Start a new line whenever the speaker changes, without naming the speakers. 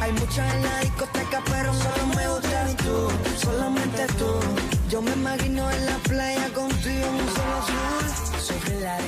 Hay muchas en la discoteca, pero solo me gustas tú, solamente tú. Yo me imagino en la playa contigo en un solo azul. Sobre la